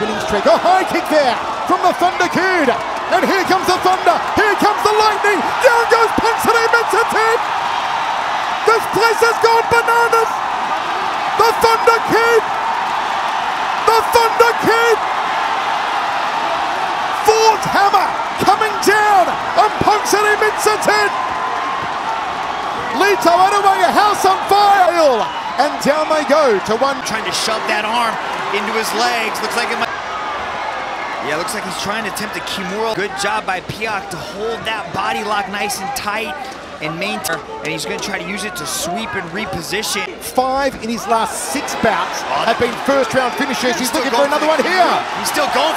winning streak. A high kick there from the Thunder Kid. And here comes the Thunder. Here comes the Lightning. Down goes Pongsiri Mitsatit. This place has gone bananas. The Thunder Kid. The Thunder Kid. Fort Hammer coming down on Pongsiri Mitsatit. Lito Adiwang, house on fire. And down they go to one. Trying to shove that arm into his legs. Looks like it might. Yeah, looks like he's trying to attempt a Kimura. Good job by Piak to hold that body lock nice and tight and maintain. And he's going to try to use it to sweep and reposition. Five in his last six bouts Oh, have been first round finishes. He's looking for another one here. He's still going.